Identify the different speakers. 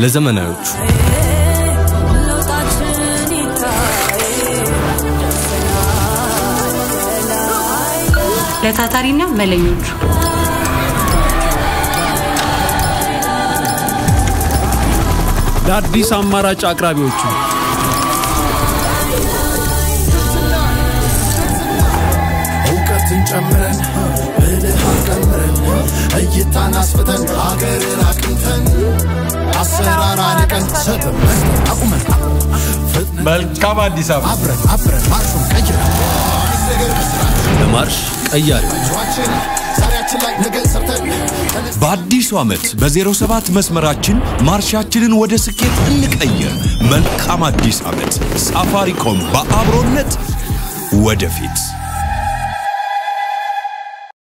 Speaker 1: ለዘመናዎቹ
Speaker 2: ለታታሪና መለኞቹ።
Speaker 3: ለአዲስ አማራጭ አቅራቢዎቹ።
Speaker 4: እውቀትን ጨምረን ብልሃት ቀምረን እይታን አስፍተን ሀገርን አርቀን ስትመን አቁመን
Speaker 5: መልካም አዲስ ዓመት።
Speaker 4: አብረን አብረን ማርሹን ቀይረን
Speaker 1: ለማርሽ ቀያሪዎች
Speaker 6: በአዲሱ ዓመት በ07 መስመራችን ማርሻችንን ወደ ስኬት እንቀይር። መልካም አዲስ ዓመት። ሳፋሪኮም በአብሮነት ወደፊት